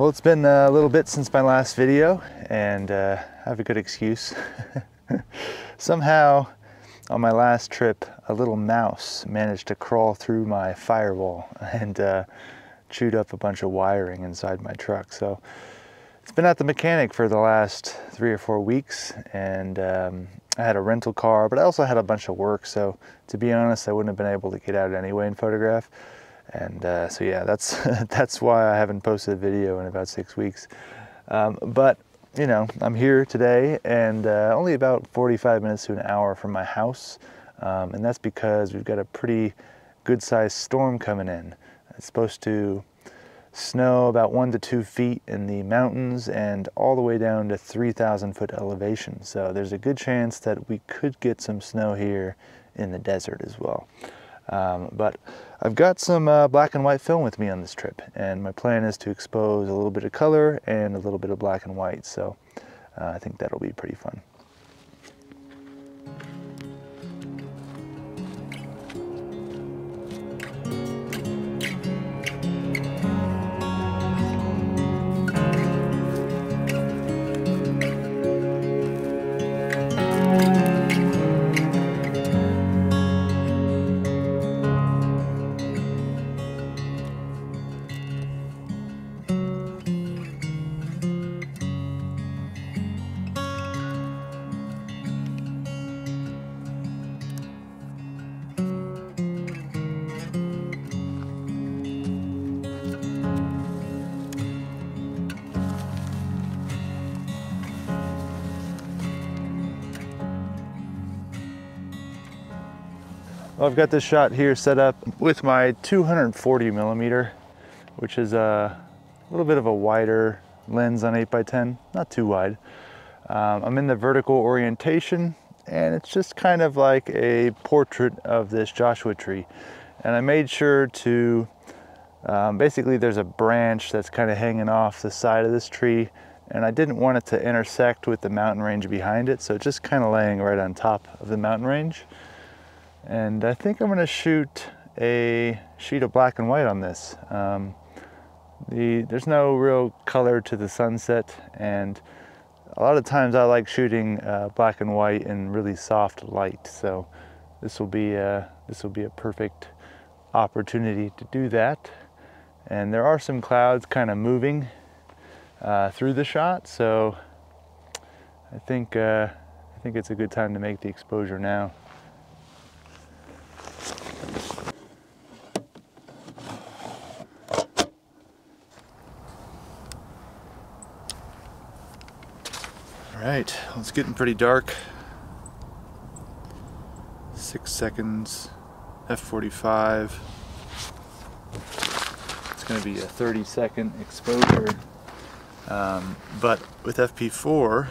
Well, it's been a little bit since my last video, and uh, I have a good excuse. Somehow, on my last trip, a little mouse managed to crawl through my firewall and uh, chewed up a bunch of wiring inside my truck. So it's been at the mechanic for the last three or four weeks, and um, I had a rental car, but I also had a bunch of work. So to be honest, I wouldn't have been able to get out anyway and photograph. And uh, so yeah, that's that's why I haven't posted a video in about six weeks. Um, but you know, I'm here today and uh, only about 45 minutes to an hour from my house. Um, and that's because we've got a pretty good sized storm coming in. It's supposed to snow about one to two feet in the mountains and all the way down to 3,000 foot elevation. So there's a good chance that we could get some snow here in the desert as well. Um, but I've got some uh, black and white film with me on this trip, and my plan is to expose a little bit of color and a little bit of black and white, so uh, I think that'll be pretty fun. Well, I've got this shot here set up with my 240 millimeter, which is a little bit of a wider lens on 8x10, not too wide. Um, I'm in the vertical orientation and it's just kind of like a portrait of this Joshua tree. And I made sure to, um, basically there's a branch that's kind of hanging off the side of this tree and I didn't want it to intersect with the mountain range behind it, so it's just kind of laying right on top of the mountain range. And I think I'm gonna shoot a sheet of black and white on this. Um, the, there's no real color to the sunset and a lot of times I like shooting uh, black and white in really soft light. So this will be a, this will be a perfect opportunity to do that. And there are some clouds kind of moving uh, through the shot. So I think, uh, I think it's a good time to make the exposure now. All right, well, it's getting pretty dark. Six seconds, F45. It's gonna be a 30 second exposure. Um, but with FP4,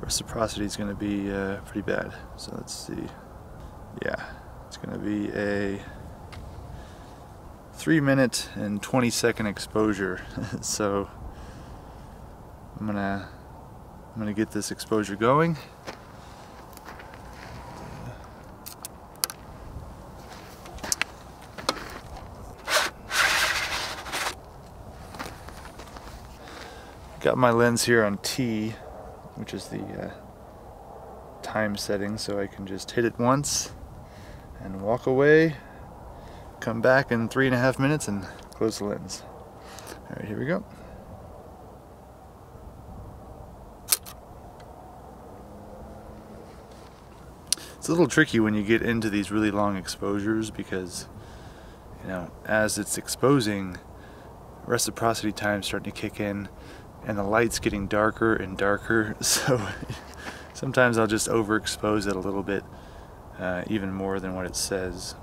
reciprocity is gonna be uh, pretty bad. So let's see. Yeah, it's gonna be a three minute and 20 second exposure. so I'm gonna I'm gonna get this exposure going. Got my lens here on T, which is the uh, time setting, so I can just hit it once and walk away, come back in three and a half minutes and close the lens. All right, here we go. It's a little tricky when you get into these really long exposures because, you know, as it's exposing, reciprocity time starting to kick in and the light's getting darker and darker. So sometimes I'll just overexpose it a little bit, uh, even more than what it says.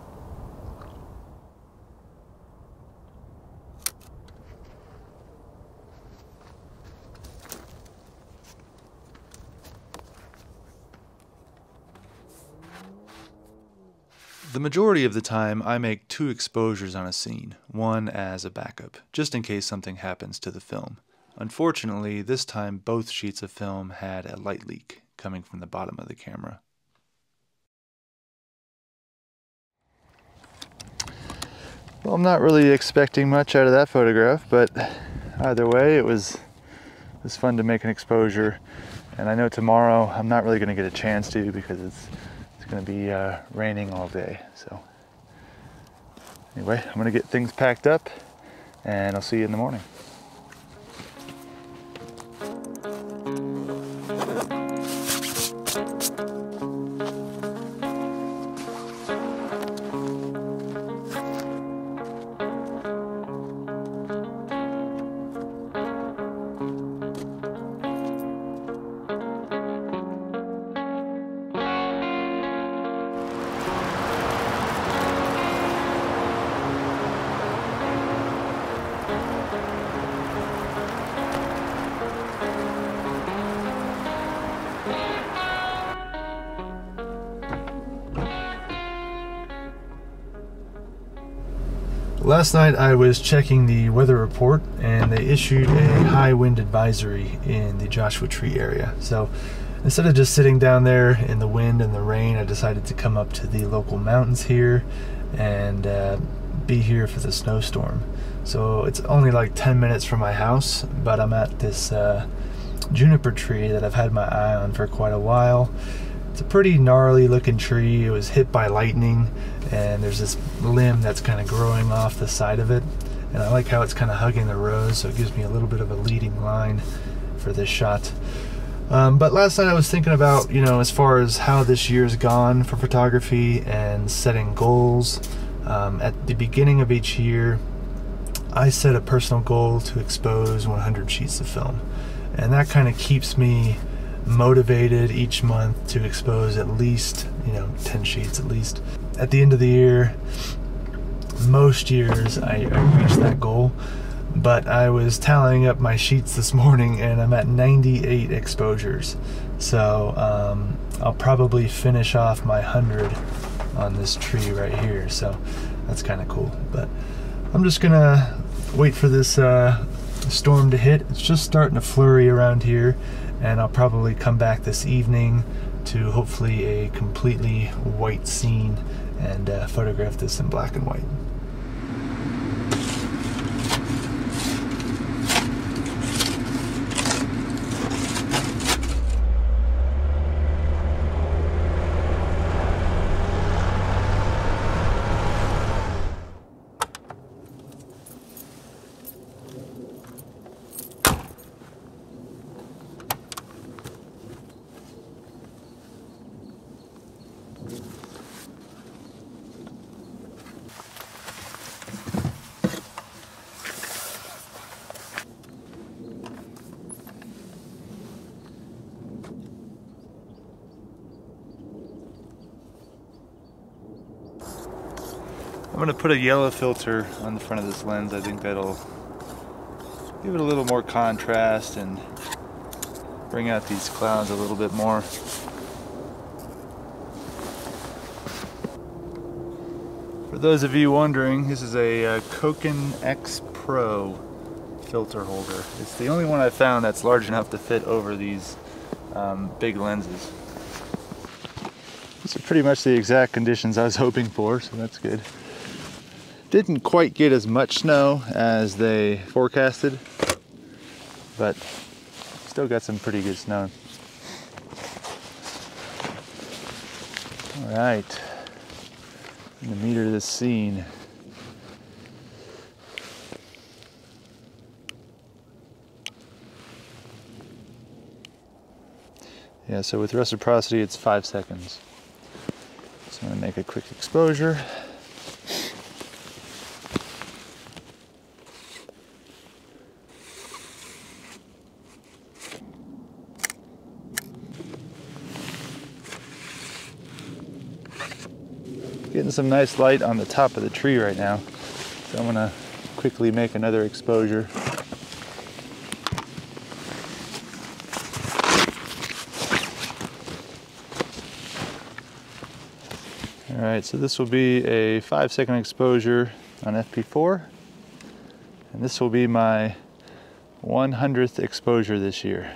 The majority of the time, I make two exposures on a scene, one as a backup, just in case something happens to the film. Unfortunately, this time both sheets of film had a light leak coming from the bottom of the camera. Well, I'm not really expecting much out of that photograph, but either way, it was, it was fun to make an exposure. And I know tomorrow I'm not really going to get a chance to because it's, it's going to be uh, raining all day. So anyway, I'm going to get things packed up and I'll see you in the morning. Last night I was checking the weather report and they issued a high wind advisory in the Joshua Tree area. So instead of just sitting down there in the wind and the rain, I decided to come up to the local mountains here and uh, be here for the snowstorm. So it's only like 10 minutes from my house, but I'm at this uh, juniper tree that I've had my eye on for quite a while. It's a pretty gnarly looking tree. It was hit by lightning and there's this limb that's kind of growing off the side of it. And I like how it's kind of hugging the rose, so it gives me a little bit of a leading line for this shot. Um, but last night I was thinking about, you know, as far as how this year's gone for photography and setting goals. Um, at the beginning of each year, I set a personal goal to expose 100 sheets of film. And that kind of keeps me motivated each month to expose at least, you know, 10 sheets at least. At the end of the year, most years I, reach that goal, but I was tallying up my sheets this morning and I'm at 98 exposures. So um, I'll probably finish off my 100 on this tree right here. So that's kind of cool. But I'm just gonna wait for this uh, storm to hit. It's just starting to flurry around here and I'll probably come back this evening to hopefully a completely white scene and uh, photograph this in black and white. I'm gonna put a yellow filter on the front of this lens. I think that'll give it a little more contrast and bring out these clouds a little bit more. For those of you wondering, this is a uh, Cokin X Pro filter holder. It's the only one I found that's large enough to fit over these um, big lenses. These are pretty much the exact conditions I was hoping for, so that's good. Didn't quite get as much snow as they forecasted, but still got some pretty good snow. All right, the meter of this scene. Yeah, so with reciprocity, it's five seconds. So I'm gonna make a quick exposure. Getting some nice light on the top of the tree right now. So I'm gonna quickly make another exposure. All right, so this will be a five second exposure on FP4. And this will be my 100th exposure this year.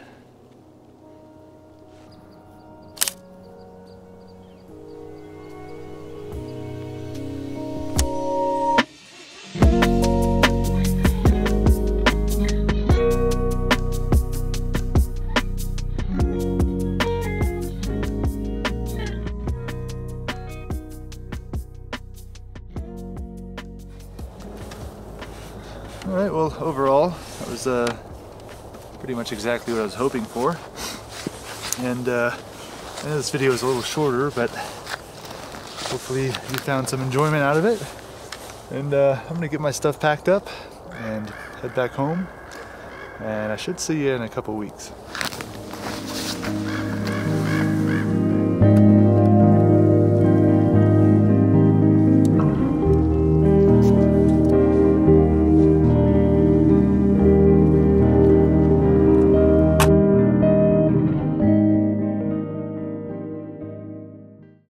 All right, well, overall, that was uh, pretty much exactly what I was hoping for. And uh, this video is a little shorter, but hopefully you found some enjoyment out of it. And uh, I'm gonna get my stuff packed up and head back home. And I should see you in a couple weeks.